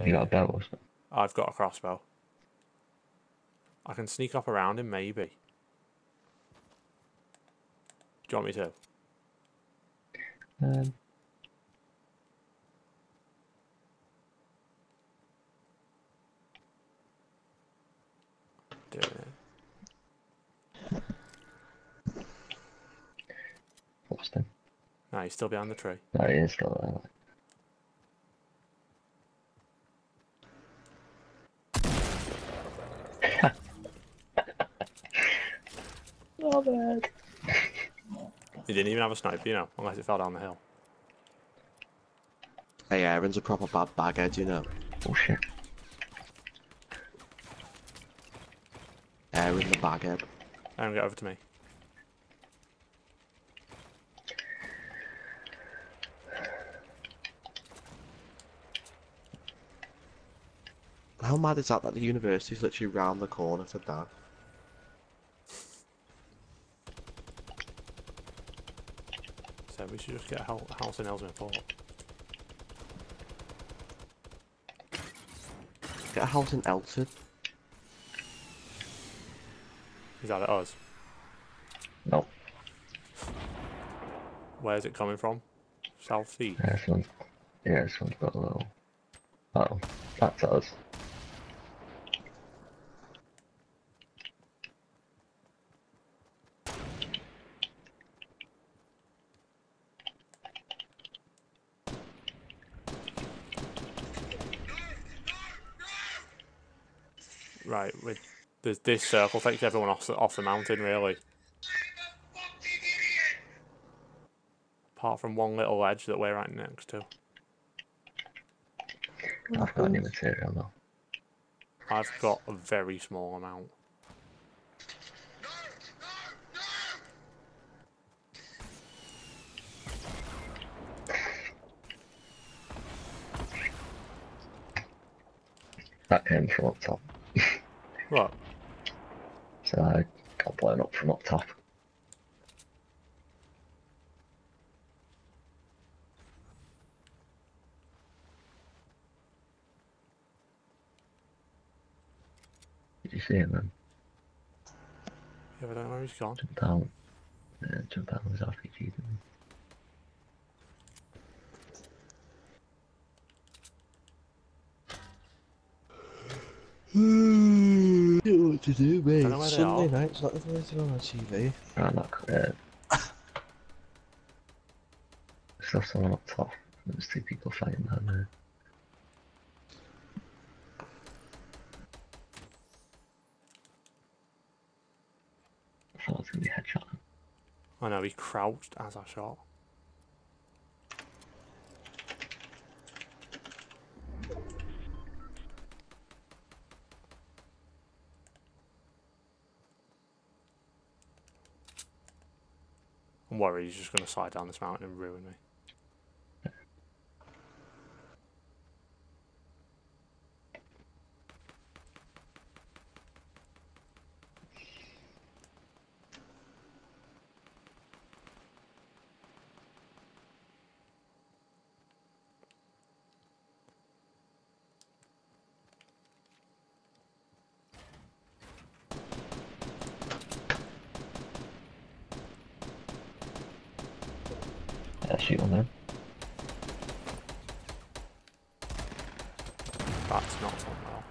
Yeah. You got a bow or something? I've got a crossbow. I can sneak up around him, maybe. Do you want me to? Um, Do it. lost him. No, he's still behind the tree. No, he is still there. Like. oh. He didn't even have a sniper, you know, unless it fell down the hill. Hey, Aaron's a proper bad baghead, you know. Oh shit. Aaron the baghead. Aaron, get over to me. How mad is that that the university's literally round the corner for that? We should just get a hou- house in Ellesmere Port. Get a house in Elton. Is that at us? No. Where's it coming from? South east. Yeah, this yeah, this one's got a little. Oh, that's us. Right, with there's this circle takes everyone off the, off the mountain, really. Apart from one little ledge that we're right next to. I've got any material though. I've got a very small amount. That came from up top. What? So I got blown up from up top. Did you see him then? Yeah, but I don't know where he's gone. Jump down. Yeah, jump down with his RPG, didn't he? Don't know what to do, mate. Don't know where they Sunday are. night, it's not the first on TV. Right, look, uh, saw someone up top. There's two people fighting down there. I thought it was gonna be a headshot. I know he crouched as I shot. I'm worried he's just going to slide down this mountain and ruin me. Yeah, shoot on them. That's not gone well.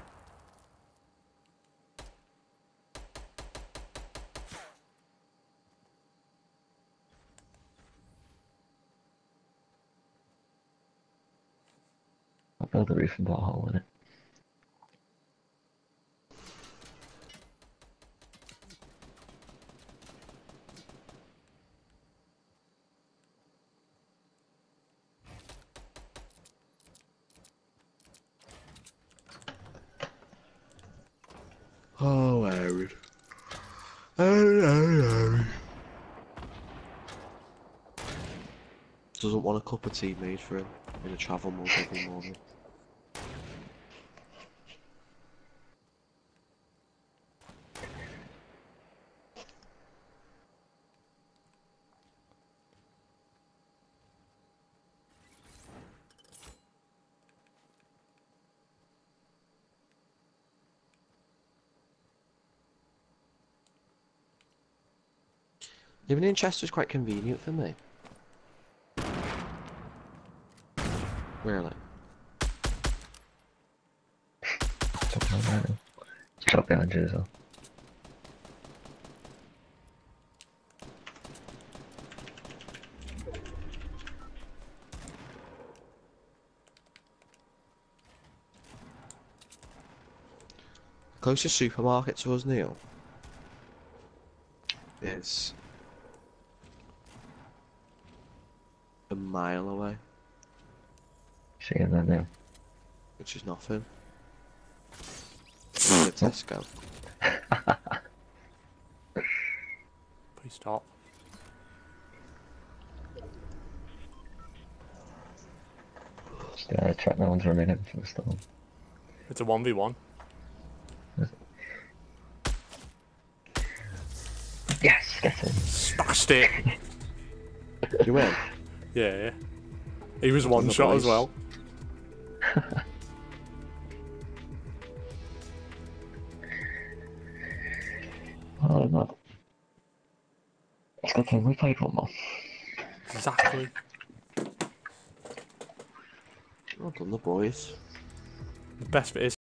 I'll build a roof and put a hole in it. Oh, Aaron. Aaron, Aaron. Doesn't want a cup of tea made for him in a travel mug every morning. Living in Chester is quite convenient for me. Really? Something like that. Shot behind you as well. Closest supermarket to us, Neil, is mile away, Seeing that now. which is nothing. It's a Tesco. Please stop. Just uh, track that one for a minute for the storm. It's a 1v1. Yes, get in. Smashed it! You win? Yeah, yeah. He was one the shot as boys. well. Oh, no. It's a good thing we played one more. Exactly. Well done, the boys. The best bit is